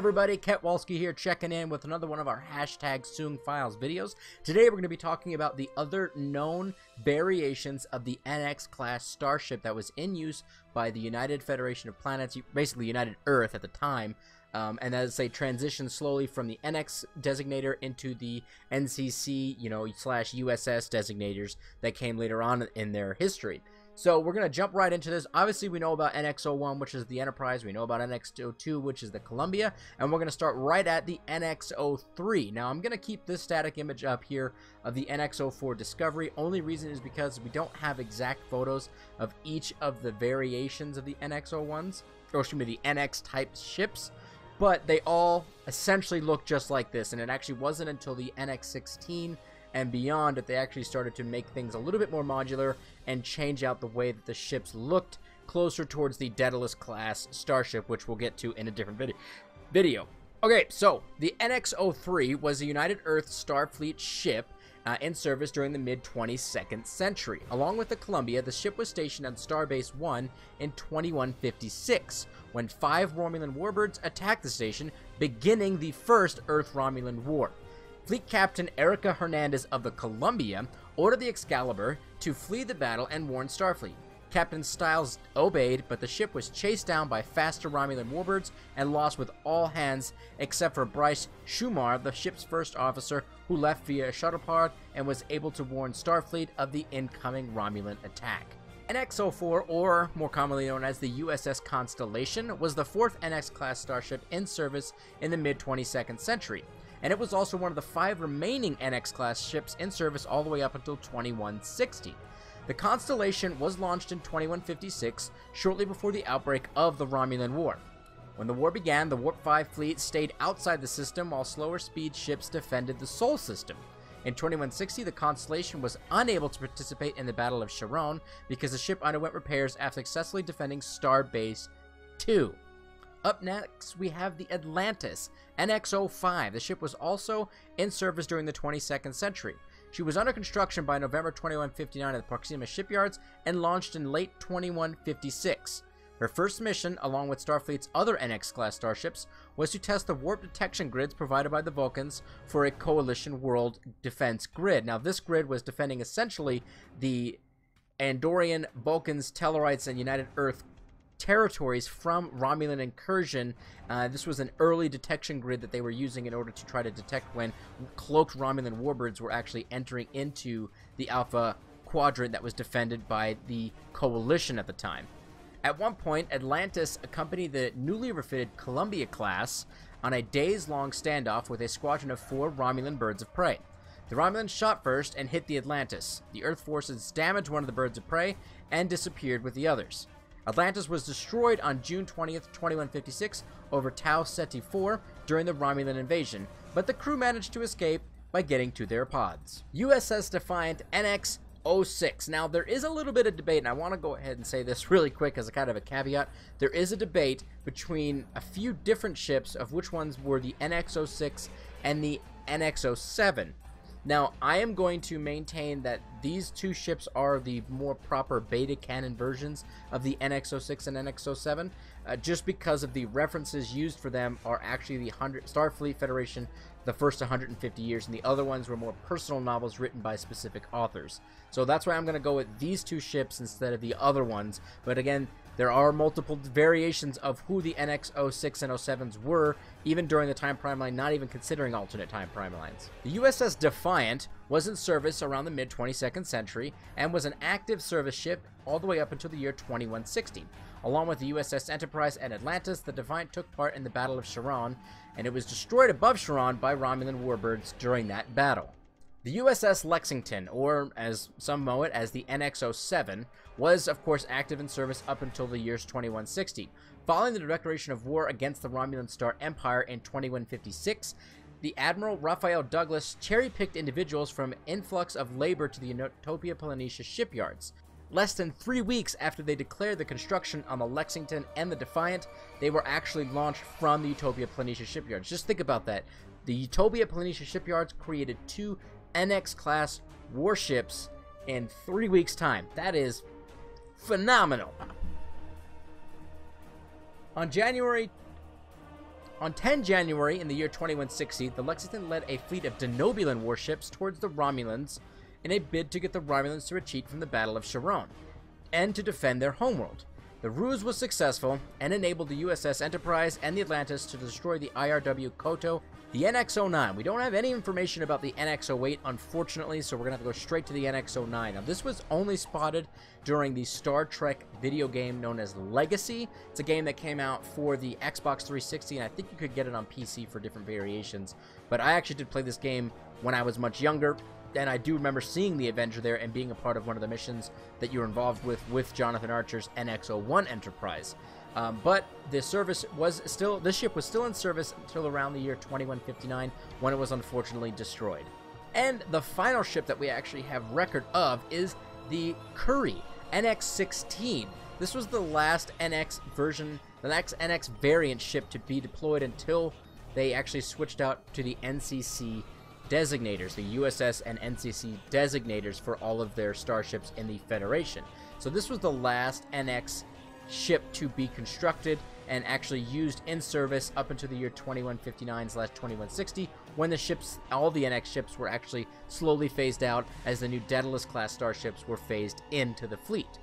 everybody, Ketwolski here checking in with another one of our hashtag Soong Files videos. Today we're going to be talking about the other known variations of the NX class starship that was in use by the United Federation of Planets, basically United Earth at the time, um, and as they transition slowly from the NX designator into the NCC, you know, slash USS designators that came later on in their history. So we're going to jump right into this. Obviously, we know about NX-01, which is the Enterprise. We know about NX-02, which is the Columbia. And we're going to start right at the NX-03. Now, I'm going to keep this static image up here of the NX-04 Discovery. Only reason is because we don't have exact photos of each of the variations of the NX-01s. Or, excuse me, the NX-type ships. But they all essentially look just like this. And it actually wasn't until the NX-16 and beyond that they actually started to make things a little bit more modular and change out the way that the ships looked closer towards the Daedalus class starship, which we'll get to in a different video. Video. Okay, so the NX-03 was a United Earth Starfleet ship uh, in service during the mid-22nd century. Along with the Columbia, the ship was stationed on Starbase 1 in 2156, when five Romulan warbirds attacked the station, beginning the First Earth-Romulan War. Fleet Captain Erica Hernandez of the Columbia ordered the Excalibur to flee the battle and warn Starfleet. Captain Stiles obeyed, but the ship was chased down by faster Romulan warbirds and lost with all hands except for Bryce Shumar, the ship's first officer, who left via a shuttle pod and was able to warn Starfleet of the incoming Romulan attack. NX-04, or more commonly known as the USS Constellation, was the fourth NX-class starship in service in the mid-22nd century and it was also one of the five remaining NX-class ships in service all the way up until 2160. The Constellation was launched in 2156, shortly before the outbreak of the Romulan War. When the war began, the Warp 5 fleet stayed outside the system while slower speed ships defended the Sol system. In 2160, the Constellation was unable to participate in the Battle of Charon because the ship underwent repairs after successfully defending Starbase 2. Up next, we have the Atlantis NX-05. The ship was also in service during the 22nd century. She was under construction by November 2159 at the Proxima shipyards and launched in late 2156. Her first mission, along with Starfleet's other NX-class starships, was to test the warp detection grids provided by the Vulcans for a coalition world defense grid. Now, this grid was defending essentially the Andorian, Vulcans, Tellarites, and United Earth territories from Romulan incursion. Uh, this was an early detection grid that they were using in order to try to detect when cloaked Romulan warbirds were actually entering into the Alpha Quadrant that was defended by the Coalition at the time. At one point, Atlantis accompanied the newly refitted Columbia class on a days-long standoff with a squadron of four Romulan birds of prey. The Romulans shot first and hit the Atlantis. The Earth forces damaged one of the birds of prey and disappeared with the others. Atlantis was destroyed on June 20th, 2156 over Tau Ceti 4 during the Romulan invasion, but the crew managed to escape by getting to their pods. USS Defiant NX 06. Now, there is a little bit of debate, and I want to go ahead and say this really quick as a kind of a caveat. There is a debate between a few different ships of which ones were the NX 06 and the NX 07. Now, I am going to maintain that these two ships are the more proper beta canon versions of the NX-06 and NX-07, uh, just because of the references used for them are actually the 100 Starfleet Federation, the first 150 years, and the other ones were more personal novels written by specific authors. So that's why I'm going to go with these two ships instead of the other ones. But again, there are multiple variations of who the NX-06 and 07s were, even during the time line, not even considering alternate time prime lines. The USS Defiant was in service around the mid-22nd century and was an active service ship all the way up until the year 2160. Along with the USS Enterprise and Atlantis, the Defiant took part in the Battle of Charon, and it was destroyed above Charon by Romulan warbirds during that battle. The USS Lexington, or as some know it as the NX-07, was of course active in service up until the years 2160. Following the declaration of war against the Romulan Star Empire in 2156, the Admiral Raphael Douglas cherry-picked individuals from influx of labor to the Utopia Planitia shipyards. Less than three weeks after they declared the construction on the Lexington and the Defiant, they were actually launched from the Utopia Planitia shipyards. Just think about that. The Utopia Planitia shipyards created two NX class warships in three weeks' time. That is phenomenal. On January On 10 January in the year 2160, the Lexington led a fleet of Denobulan warships towards the Romulans in a bid to get the Romulans to retreat from the Battle of Charon and to defend their homeworld. The ruse was successful and enabled the USS Enterprise and the Atlantis to destroy the IRW Koto, the NX-09. We don't have any information about the NX-08, unfortunately, so we're going to have to go straight to the NX-09. Now, this was only spotted during the Star Trek video game known as Legacy. It's a game that came out for the Xbox 360, and I think you could get it on PC for different variations. But I actually did play this game when I was much younger, and I do remember seeing the Avenger there and being a part of one of the missions that you were involved with with Jonathan Archer's NX-01 Enterprise. Um, but the service was still, this ship was still in service until around the year 2159 when it was unfortunately destroyed. And the final ship that we actually have record of is the Curry NX-16. This was the last NX version, the next NX variant ship to be deployed until they actually switched out to the NCC designators, the USS and NCC designators for all of their starships in the Federation. So this was the last NX ship to be constructed and actually used in service up until the year 2159/2160 when the ships all the NX ships were actually slowly phased out as the new Daedalus class starships were phased into the fleet.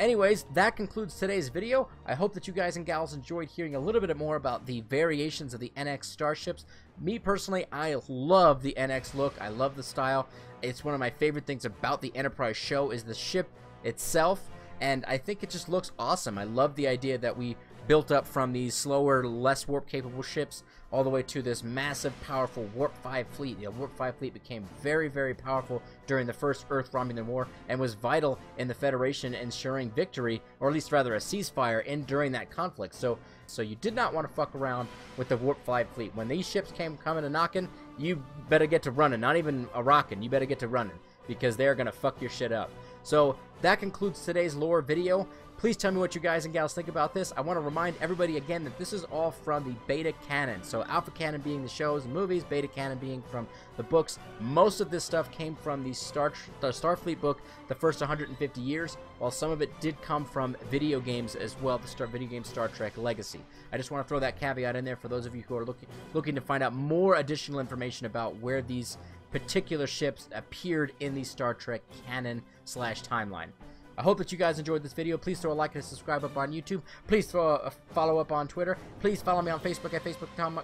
Anyways, that concludes today's video. I hope that you guys and gals enjoyed hearing a little bit more about the variations of the NX starships. Me personally, I love the NX look. I love the style. It's one of my favorite things about the Enterprise show is the ship itself, and I think it just looks awesome. I love the idea that we built up from these slower, less warp capable ships all the way to this massive, powerful Warp 5 fleet. The Warp 5 fleet became very, very powerful during the first Earth Romulan War and was vital in the Federation ensuring victory, or at least rather a ceasefire, in during that conflict. So, so you did not want to fuck around with the Warp 5 fleet. When these ships came coming and knocking, you better get to running. Not even a rocking. You better get to running because they're gonna fuck your shit up. So that concludes today's lore video. Please tell me what you guys and gals think about this. I want to remind everybody again that this is all from the beta canon. So alpha canon being the shows and movies, beta canon being from the books. Most of this stuff came from the Star the Starfleet book, The First 150 Years, while some of it did come from video games as well, the Star video game Star Trek Legacy. I just want to throw that caveat in there for those of you who are looking looking to find out more additional information about where these particular ships appeared in the Star Trek canon slash timeline. I hope that you guys enjoyed this video. Please throw a like and a subscribe up on YouTube. Please throw a follow up on Twitter. Please follow me on Facebook at facebook.com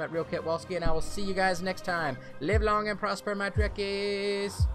at RealKetwolski. And I will see you guys next time. Live long and prosper, my Trekkies.